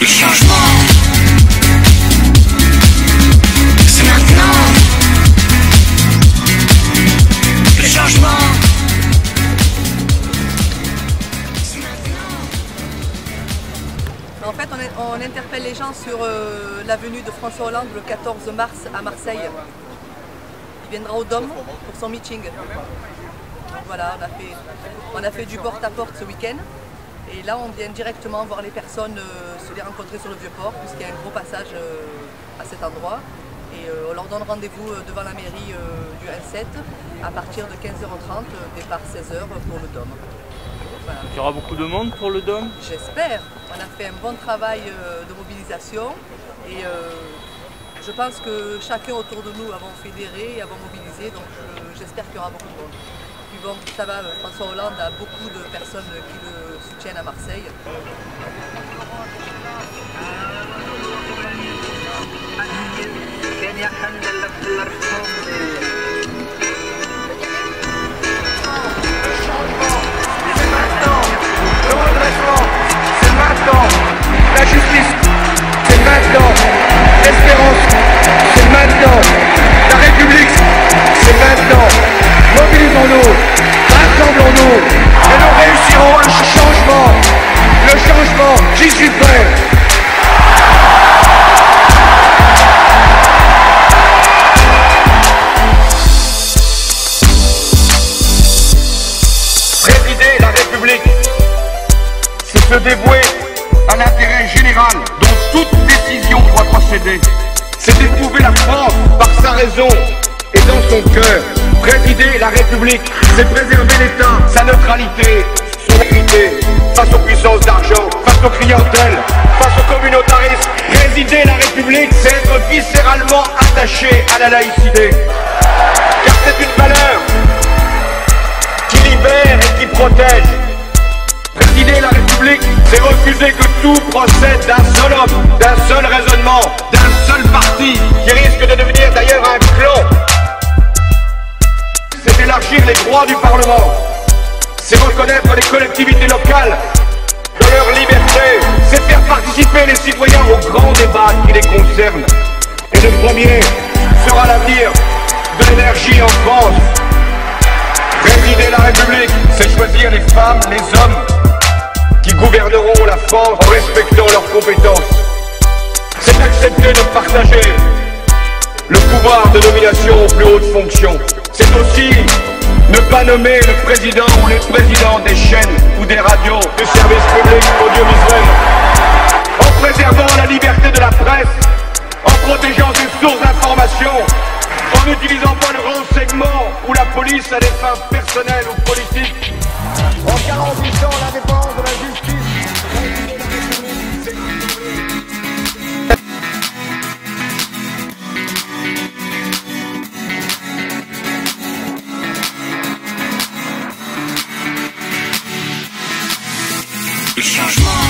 Le changement, c'est maintenant. Le changement. En fait, on, interpelle les gens sur euh, l'avenue de François Hollande le 14 mars à Marseille. Il viendra au Dôme pour son meeting. Voilà, on a fait, on a fait du porte-à-porte ce week-end. Et là, on vient directement voir les personnes, euh, se les rencontrer sur le Vieux-Port, puisqu'il y a un gros passage euh, à cet endroit. Et euh, on leur donne rendez-vous devant la mairie du 1-7 à partir de 15h30, euh, départ 16h pour le Dôme. Voilà. Il y aura beaucoup de monde pour le Dôme? J'espère. On a fait un bon travail de mobilisation et je pense que chacun autour de nous avons fédéré et avons mobilisé, donc j'espère qu'il y aura beaucoup de monde. Puis bon, ça va, François Hollande a beaucoup de personnes qui le soutiennent à Marseille. Se dévouer à l'intérêt général dont toute décision doit procéder. C'est éprouver la France par sa raison et dans son cœur. Présider la République, c'est préserver l'État, sa neutralité, son équité, face aux puissances d'argent, face aux clientèles, face au communautarisme. Présider la République, c'est être viscéralement attaché à la laïcité. Car c'est une valeur qui libère et qui protège. Présider la République, c'est refuser que tout procède d'un seul homme, d'un seul raisonnement, d'un seul parti, qui risque de devenir d'ailleurs un clan. C'est élargir les droits du Parlement. C'est reconnaître les collectivités locales dans leur liberté. C'est faire participer les citoyens aux grands débats qui les concernent. Et le premier sera l'avenir de l'énergie en France. Présider la République, c'est choisir les femmes, les hommes qui gouverneront la France en respectant leurs compétences. C'est accepter de partager le pouvoir de nomination aux plus hautes fonctions. C'est aussi ne pas nommer le président ou les présidents des chaînes ou des radios du service public audiovisuel. En préservant la liberté de la presse, en protégeant une source d'information, en n'utilisant pas le renseignement ou la police à des fins personnelles ou politiques. En 48 ans, l'indépendance de la justice. Le changement.